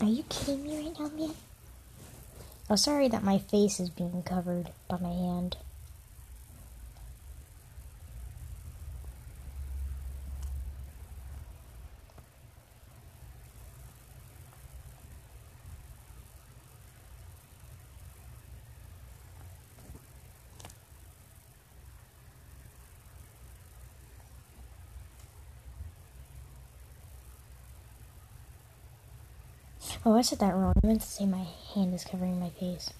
Are you kidding me right now, man? Oh, sorry that my face is being covered by my hand. Oh, I said that wrong. I meant to say my hand is covering my face.